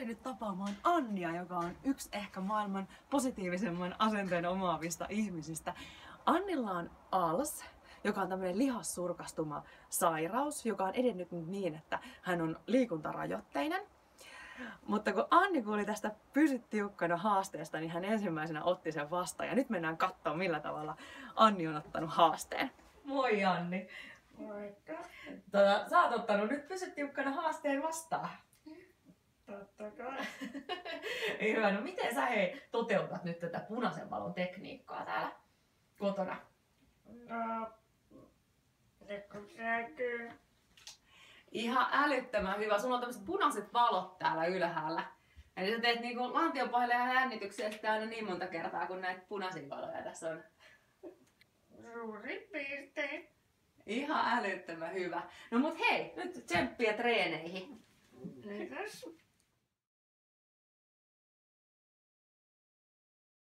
tulin nyt tapaamaan Annia, joka on yksi ehkä maailman positiivisemman asenteen omaavista ihmisistä. Annilla on ALS, joka on tämmöinen lihassurkastuma sairaus, joka on edennyt nyt niin, että hän on liikuntarajoitteinen. Mutta kun Anni kuuli tästä pysyt tiukkana haasteesta, niin hän ensimmäisenä otti sen vastaan. Ja nyt mennään katsomaan, millä tavalla Anni on ottanut haasteen. Moi Anni! Moikka. Tota, sä oot ottanut nyt pysy tiukkana haasteen vastaan. Hyvä, no miten sä hei toteutat nyt tätä punaisen valon tekniikkaa täällä kotona? No, se kun täytyy Ihan älyttömän hyvä. Sulla on tämmöiset punaiset valot täällä ylhäällä. Eli sä teet niinku lantiopaille ja jännityksiä sitten aina niin monta kertaa, kun näitä punaisia valoja tässä on. suurin piirtein. Ihan älyttömän hyvä. No mut hei, nyt tsemppiä treeneihin. Mitäs?